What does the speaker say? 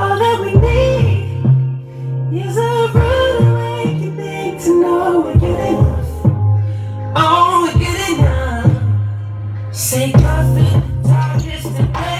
All that we need is a brother awakening to know we're good enough. Oh, we're good. Say nothing, time is the.